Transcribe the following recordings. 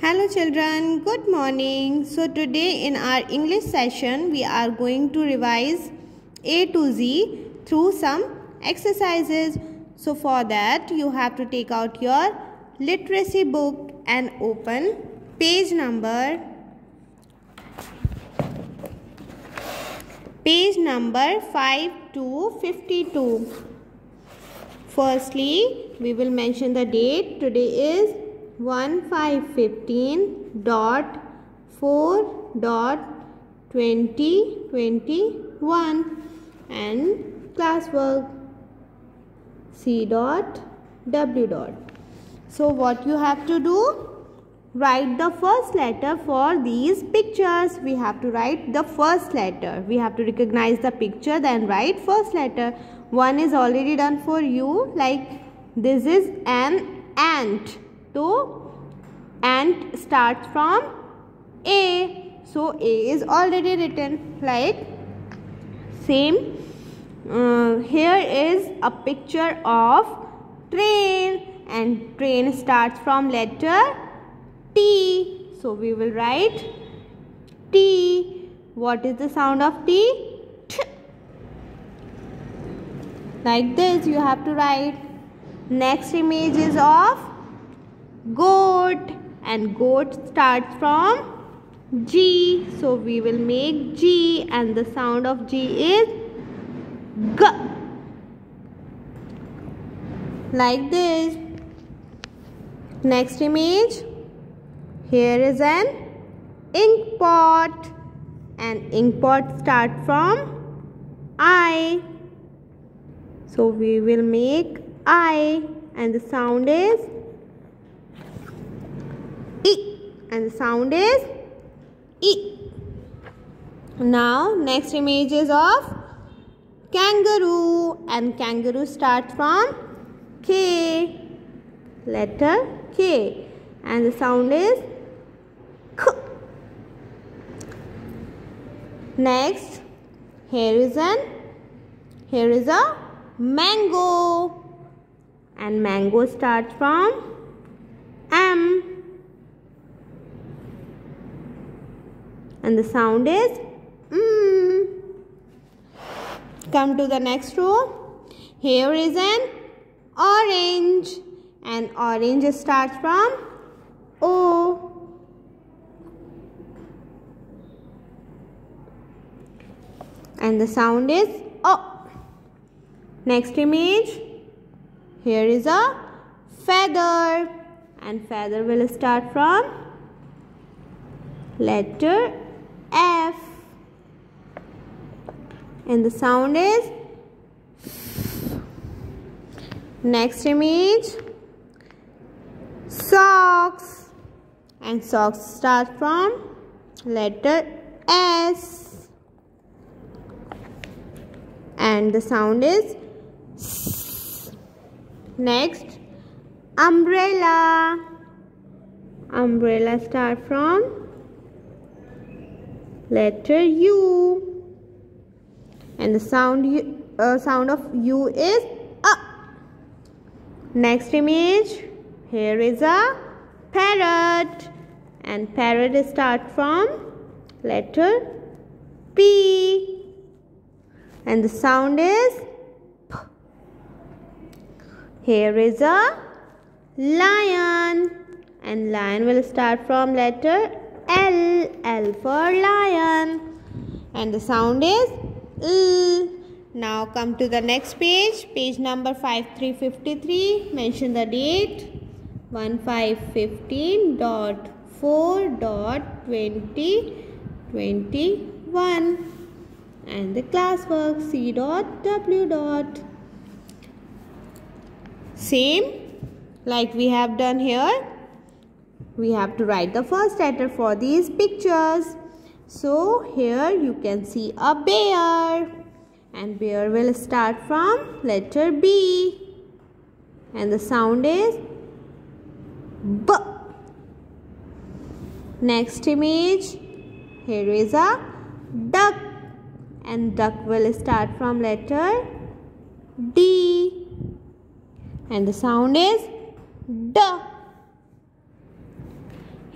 Hello children, good morning. So today in our English session we are going to revise A to Z through some exercises. So for that you have to take out your literacy book and open page number page number 5 to 52. Firstly, we will mention the date. Today is 1 5 15 dot 4 dot 2021 and classwork C dot W dot. So what you have to do? Write the first letter for these pictures. We have to write the first letter. We have to recognize the picture then write first letter one is already done for you like this is an ant so ant starts from a. So a is already written like same. Uh, here is a picture of train and train starts from letter T. So we will write T. What is the sound of T. Like this you have to write. Next image is of goat and goat starts from G. So we will make G and the sound of G is G. Like this. Next image. Here is an ink pot. And ink pot start from I. So we will make I. And the sound is E and the sound is E. Now next image is of kangaroo. And kangaroo starts from K. Letter K. And the sound is K. Next here is an here is a mango. And mango starts from and the sound is mm. Come to the next row. Here is an orange and orange starts from O. And the sound is O. Next image. Here is a feather and feather will start from letter F. And the sound is next image. Socks. And socks start from letter S. And the sound is Next, umbrella. Umbrella start from letter U. And the sound uh, sound of U is a. Next image. Here is a parrot. And parrot start from letter P. And the sound is P. here is a lion and lion will start from letter L. L for lion and the sound is L. Now come to the next page, page number 5353. Mention the date 1515 dot 4 dot 2021 and the classwork C dot W dot same like we have done here we have to write the first letter for these pictures. So here you can see a bear. And bear will start from letter B. And the sound is B. Next image. Here is a duck. And duck will start from letter D. And the sound is D.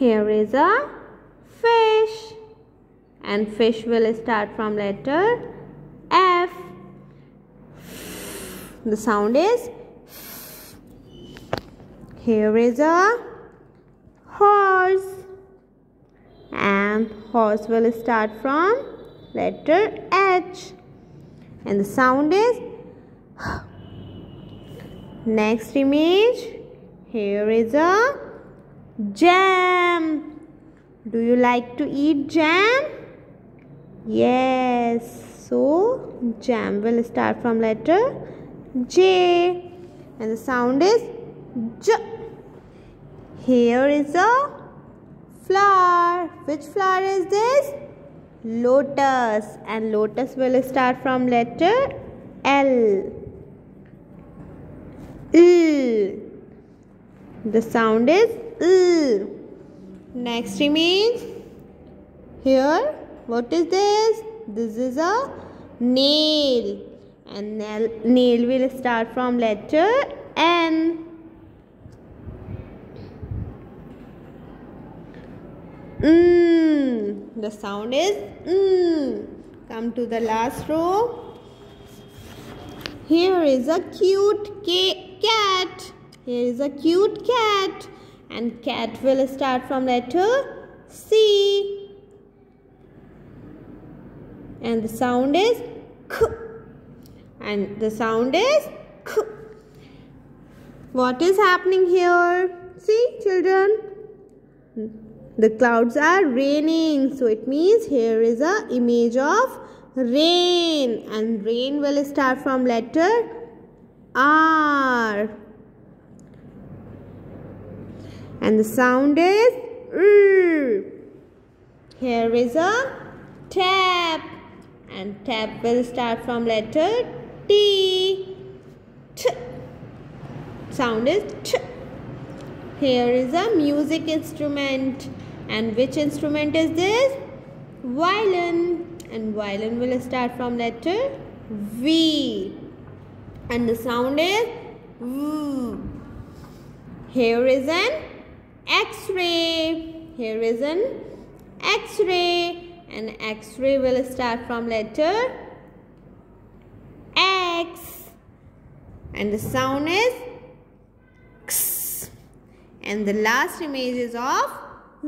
Here is a fish. And fish will start from letter F. The sound is here is a horse and horse will start from letter H and the sound is next image here is a jam do you like to eat jam yes so jam will start from letter J and the sound is J. Here is a flower. Which flower is this? Lotus. And lotus will start from letter L. L. The sound is Next image. Here, what is this? This is a nail and nail, nail will start from letter N. Mm. The sound is mm. Come to the last row. Here is a cute cat. Here is a cute cat. And cat will start from letter C. And the sound is K and the sound is k. What is happening here? See children? The clouds are raining. So it means here is a image of rain and rain will start from letter R. And the sound is R. Here is a tap and tap will start from letter T. T. Sound is T. Here is a music instrument. And which instrument is this? Violin. And violin will start from letter V. And the sound is V. Here is an X-ray. Here is an X-ray. And X-ray will start from letter X and the sound is X and the last image is of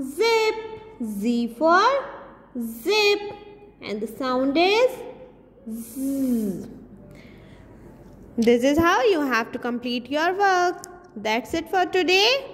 zip Z for zip and the sound is Z. This is how you have to complete your work. That's it for today.